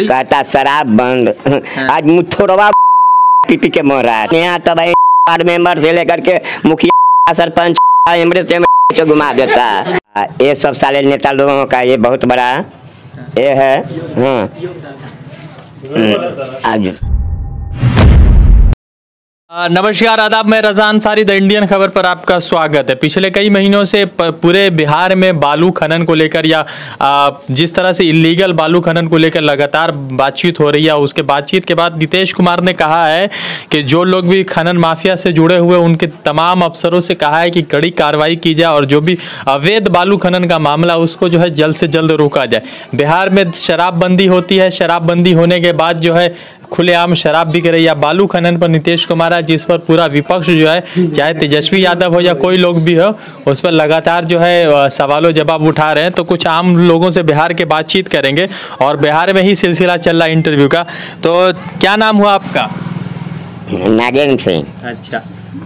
कहता शराब बंद। आज मुथोड़वा पी पी के मर रहा है। यहाँ तो भाई वार्ड मेंबर से लेकर के मुखिया सरपंच एमरे से को घुमा देता। है ये सब साले नेता लोगों का ये बहुत बड़ा ये है हाँ। हम्म, आज नमस्कार, आदाब, मैं रजा अंसारी द इंडियन खबर पर आपका स्वागत है। पिछले कई महीनों से पूरे बिहार में बालू खनन को लेकर या जिस तरह से इलीगल बालू खनन को लेकर लगातार बातचीत हो रही है उसके बातचीत के बाद नीतीश कुमार ने कहा है कि जो लोग भी खनन माफिया से जुड़े हुए उनके तमाम अफसरों से कहा है कि कड़ी कार्रवाई की जाए और जो भी अवैध बालू खनन का मामला उसको जो है जल्द से जल्द रोका जाए। बिहार में शराबबंदी होती है, शराबबंदी होने के बाद जो है खुलेआम शराब बिक रही है। बालू खनन पर नीतीश कुमार है जिस पर पूरा विपक्ष जो है चाहे तेजस्वी यादव हो या कोई लोग भी हो उस पर लगातार जो है सवालों जवाब उठा रहे हैं। तो कुछ आम लोगों से बिहार के बातचीत करेंगे और बिहार में ही सिलसिला चल रहा है इंटरव्यू का। तो क्या नाम हुआ आपका? नागेंद्र सिंह। अच्छा।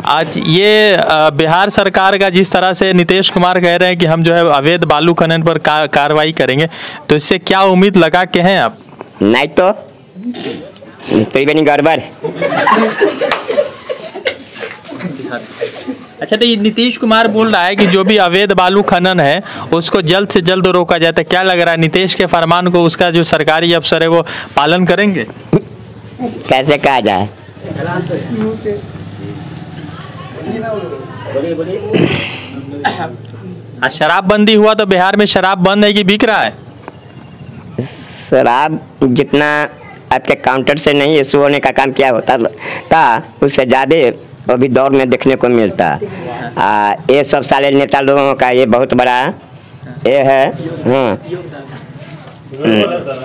आज ये बिहार सरकार का जिस तरह से नीतीश कुमार कह रहे हैं कि हम जो है अवैध बालू खनन पर कार्रवाई करेंगे तो इससे क्या उम्मीद लगा के हैं आप? नहीं तो ही बनी गड़बड़। अच्छा तो ये नीतीश कुमार बोल रहा है कि जो भी अवैध बालू खनन है उसको जल्द से जल्द रोका जाए तो क्या लग रहा है नीतीश के फरमान को उसका जो सरकारी अफसर है वो पालन करेंगे? कैसे कहा जाए? आज शराबबंदी हुआ तो बिहार में शराब बंद है कि बिक रहा है? शराब जितना आपके काउंटर से नहीं इशू होने का काम क्या होता था उससे ज़्यादा अभी दौर में देखने को मिलता। आ, ये सब साले नेता लोगों का ये बहुत बड़ा ये है हाँ।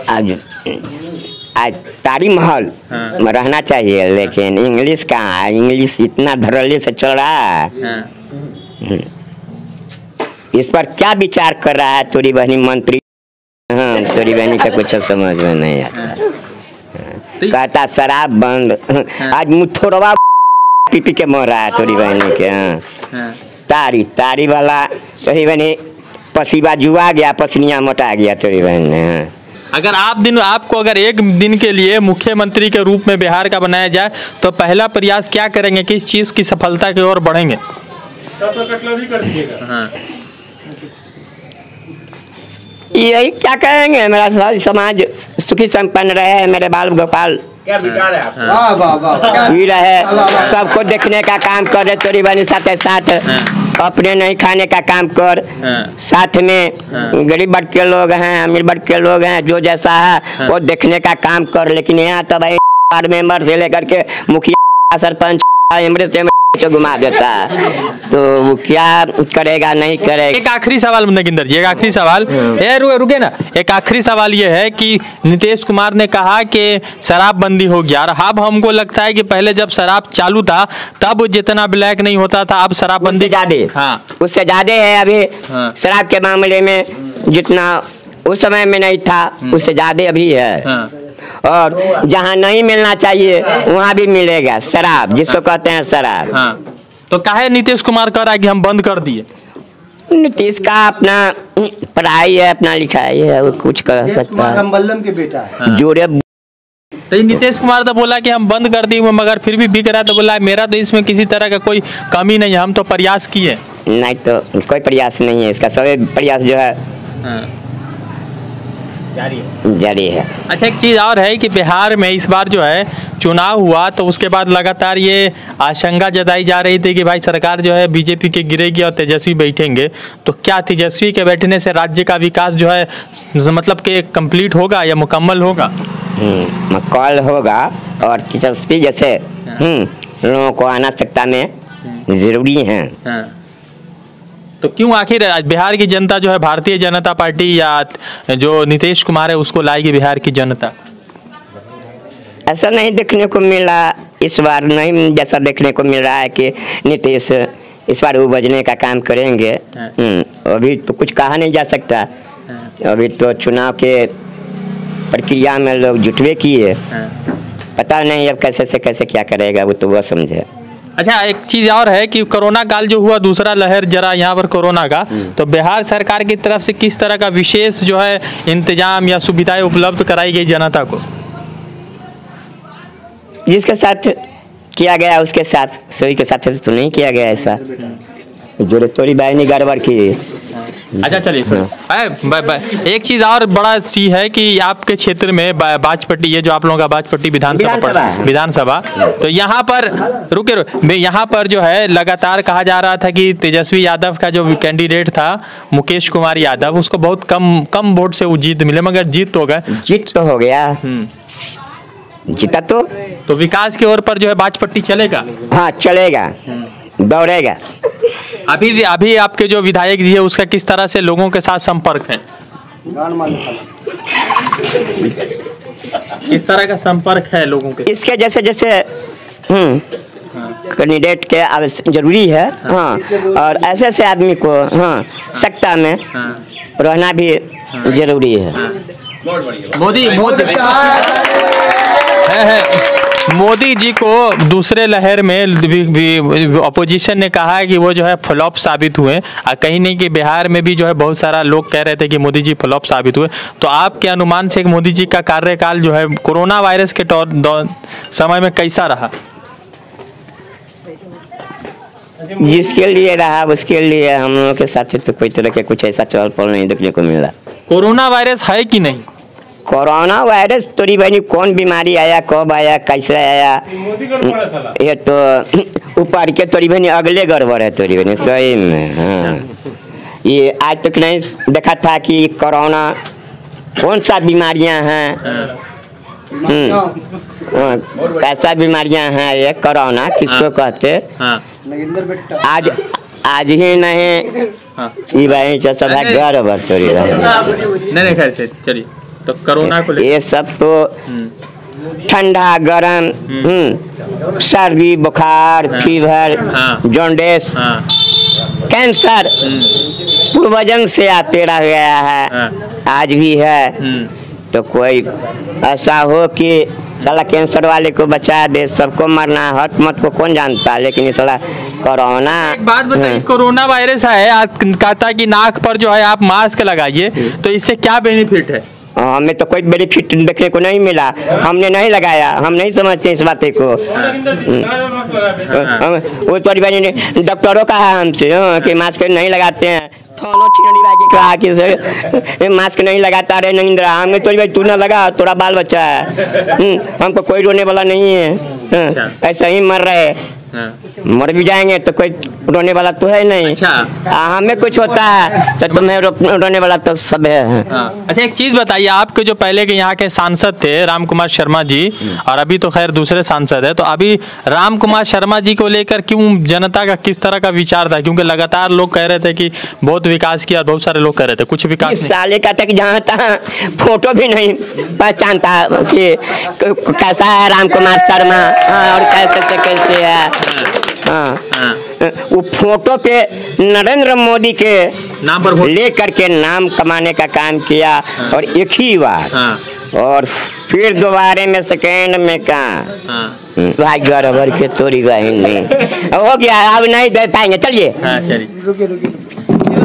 आज आज तारी महल में रहना चाहिए लेकिन इंग्लिश है इंग्लिश इतना धड़ल्ले से चल रहा है। इस पर क्या विचार कर रहा है तोरी बहनी मंत्री? हाँ तोरी बहनी का कुछ समझ में नहीं आता। कहता शराब बंद आज मुथोरवा पी पी के मर रहा है तोरी बहनी के हाँ। तारी तारी वाला तोरी बहनी पसीबा जुआ गया पसनिया मोटा गया तोरी बहन ने हाँ। अगर आप दिन आपको अगर एक दिन के लिए मुख्यमंत्री के रूप में बिहार का बनाया जाए तो पहला प्रयास क्या करेंगे किस चीज़ की सफलता की ओर बढ़ेंगे? हाँ। यही क्या कहेंगे मेरा समाज सुखी संपन्न रहे मेरे बाल गोपाल। वाह वाह वाह क्या ही। रहे सबको देखने का काम करे तोरी बहनी साथ साथ। अपने नहीं खाने का काम कर। हाँ। साथ में गरीब वर्ग के लोग हैं अमीर वर्ग के लोग हैं जो जैसा है वो देखने का काम कर। लेकिन यहाँ तो भाई वार्ड मेंबर से लेकर के मुखिया सरपंच से को घुमा देता। है तो वो क्या करेगा नहीं करेगा। एक आखिरी सवाल नगिंदर जी एक आखिरी सवाल। ए रुके रुके ना। एक आखिरी सवाल ये है कि नीतीश कुमार ने कहा कि शराबबंदी हो गया और अब हमको लगता है कि पहले जब शराब चालू था तब जितना ब्लैक नहीं होता था अब शराबबंदी ज़्यादा। हाँ। उससे ज़्यादा है अभी हाँ। शराब के मामले में जितना उस समय में नहीं था उससे ज़्यादा अभी है। हाँ। और जहाँ नहीं मिलना चाहिए वहाँ भी मिलेगा शराब जिसको कहते हैं शराब। हाँ। तो काहे नीतीश कुमार कह रहा है कि हम बंद कर दिए? नीतीश का अपना पढ़ाई है अपना लिखाई है वो कुछ कर सकता है। के बेटा है। जोड़े तो नीतीश कुमार तो बोला कि हम बंद कर दिए मगर फिर भी बिक रहा है तो बोला मेरा तो इसमें किसी तरह का कोई कमी नहीं है हम तो प्रयास किए। नहीं तो कोई प्रयास नहीं है इसका सभी प्रयास जो है। जारी है। अच्छा एक चीज़ और है कि बिहार में इस बार जो है चुनाव हुआ तो उसके बाद लगातार ये आशंका जताई जा रही थी कि भाई सरकार जो है बीजेपी के गिरेगी और तेजस्वी बैठेंगे। तो क्या तेजस्वी के बैठने से राज्य का विकास जो है मतलब कि कंप्लीट होगा या मुकम्मल होगा? हम्म, कॉल होगा और तेजस्वी जैसे हम्म, लोगों को आना सकता में ज़रूरी है। तो क्यों आखिर आज बिहार की जनता जो है भारतीय जनता पार्टी या जो नीतीश कुमार है उसको लाएगी बिहार की जनता? ऐसा नहीं देखने को मिला। इस बार नहीं जैसा देखने को मिल रहा है कि नीतीश इस बार वो बजने का काम करेंगे। हाँ। हम्म, अभी तो कुछ कहा नहीं जा सकता। अभी तो चुनाव के प्रक्रिया में लोग जुटवे किए। पता नहीं अब कैसे से कैसे क्या करेगा वो तो वह समझे। अच्छा एक चीज़ और है कि कोरोना काल जो हुआ दूसरा लहर जरा यहाँ पर कोरोना का। तो बिहार सरकार की तरफ़ से किस तरह का विशेष जो है इंतज़ाम या सुविधाएँ उपलब्ध कराई गई जनता को? जिसके साथ किया गया उसके साथ सही के साथ तो नहीं किया गया ऐसा। जो थोड़ी बहनी गड़बड़ की। अच्छा चलिए सुनो अरे, ब- ब- एक चीज़ और बड़ा चीज़ है कि आपके क्षेत्र में बा- बाजपट्टी ये जो आप लोगों का बाजपट्टी विधानसभा विधानसभा है। विधानसभा तो यहाँ पर रुके रुके यहाँ पर जो है लगातार कहा जा रहा था कि तेजस्वी यादव का जो कैंडिडेट था मुकेश कुमार यादव उसको बहुत कम कम वोट से वो जीत मिले मगर जीत तो गए। जीत तो हो गया। जीता तो। तो विकास की ओर पर जो है बाजपट्टी चलेगा? हाँ चलेगा। दौड़ेगा। अभी अभी आपके जो विधायक जी है उसका किस तरह से लोगों के साथ संपर्क है? किस तरह का संपर्क है लोगों के? इसके जैसे जैसे हम्म कैंडिडेट के आवश्यक ज़रूरी है हाँ। और ऐसे ऐसे आदमी को हाँ सत्ता में हाँ। रहना भी ज़रूरी है। मोदी मोदी। है, है। मोदी जी को दूसरे लहर में अपोजिशन ने कहा है कि वो जो है फ्लॉप साबित हुए। और कहीं नहीं कि बिहार में भी जो है बहुत सारा लोग कह रहे थे कि मोदी जी फ्लॉप साबित हुए। तो आपके अनुमान से मोदी जी का कार्यकाल जो है कोरोना वायरस के तौर समय में कैसा रहा? जिसके लिए रहा उसके लिए हम लोगों के साथ तो कोई तरह के कुछ ऐसा चल पल नहीं देखने को मिला कोरोना वायरस है कि नहीं? कोरोना वायरस तोरी बहनी कौन बीमारी आया कब आया कैसे आया? ये तो ऊपर के तोरी बहनी अगले गड़बड़ है तोरी बहनी सही में हाँ। ये आज तक नहीं देखा था कि कोरोना कौन सा बीमारियाँ हैं? हम्म, हाँ, कैसा बीमारियाँ हैं ये कोरोना किसको कहते? हाँ। नगिंदर बेटा आज आज ही नहीं। हाँ। ये भाई सब है गड़बड़ तोरी नहीं नहीं खैर से चलिए। तो कोरोना को ये सब तो ठंडा गरम हम्म, सर्दी बुखार फीवर हाँ। जॉन्डिस हाँ। कैंसर। पूर्वजन से आते रह गया है। हाँ। आज भी है। हम्म, तो कोई ऐसा हो कि साला कैंसर वाले को बचा दे सबको मरना है, हट मत को कौन जानता? है लेकिन ये साला कोरोना एक बात बताइए हाँ। कोरोना वायरस है आज कहता कि नाक पर जो है आप मास्क लगाइए तो इससे क्या बेनिफिट है? हमें तो कोई बेनिफिट देखने को नहीं मिला। हमने नहीं लगाया। हम नहीं समझते इस बात को। वो तो डॉक्टरों का है हमसे हाँ, कि मास्क नहीं लगाते हैं। थानो छिड़ी बाजी कहा कि मास्क नहीं लगाता रे नरेंद्र। हमें तो भाई तू ना लगा तोरा बाल बच्चा है। हम्म, हमको कोई रोने वाला नहीं है। हाँ, ऐसा ही मर रहे मर भी जाएँगे तो कोई रोने वाला तो है नहीं। अच्छा। आ, हमें कुछ होता है तो तुम्हें रोने वाला तो सब है। अच्छा एक चीज़ बताइए आपके जो पहले के यहाँ के सांसद थे राम कुमार शर्मा जी और अभी तो खैर दूसरे सांसद है तो अभी राम कुमार शर्मा जी को लेकर क्यों जनता का किस तरह का विचार था? क्योंकि लगातार लोग कह रहे थे कि बहुत विकास किया बहुत सारे लोग कह रहे थे कुछ विकास साले का तक जहाँ तहाँ फ़ोटो भी नहीं पहचानता कि कैसा है राम कुमार शर्मा। हाँ, और कैसे कैसे है। हाँ। हाँ, वो फ़ोटो पे नरेंद्र मोदी के नाम पर लेकर के नाम कमाने का काम किया हाँ। और एक ही बार। हाँ। और फिर दोबारे में सेकेंड में कहा? हाँ। भाई गड़बड़ के तोरी बहन नहीं हो गया अब नहीं दे पाएँगे। चलिए। हाँ चलिए।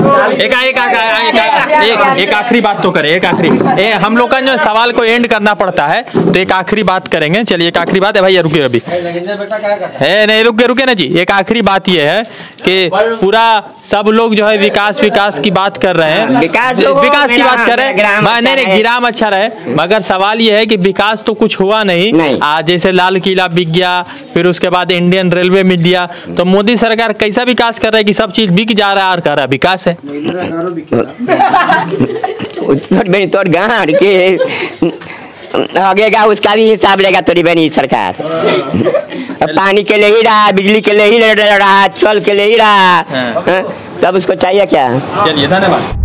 एक एक एक एक आखिरी बात तो करें एक आखिरी। ए, हम लोग का जो सवाल को एंड करना पड़ता है तो एक आखिरी बात करेंगे। चलिए एक आखिरी बात है भैया रुकिए अभी। है नहीं रुके रुके ना जी। एक आखिरी बात ये है कि पूरा सब लोग जो है विकास विकास की बात कर रहे हैं। विकास विकास की बात कर रहे हैं। ग्राम नहीं नहीं अच्छा गिराम अच्छा रहे। मगर सवाल ये है कि विकास तो कुछ हुआ नहीं। नहीं। आज जैसे लाल किला बिक गया फिर उसके बाद इंडियन रेलवे मिल गया। तो मोदी सरकार कैसा विकास कर रहा है कि सब चीज़ बिक जा रहा है और कर रहा है? विकास है। बहनी तोर गाँव के होगेगा उसका भी हिसाब लेगा तोरी बनी सरकार। पानी के लिए ही रहा बिजली के लिए ही रहा चल के ले ही रहा। हाँ। हाँ, तब उसको चाहिए क्या? चलिए धन्यवाद।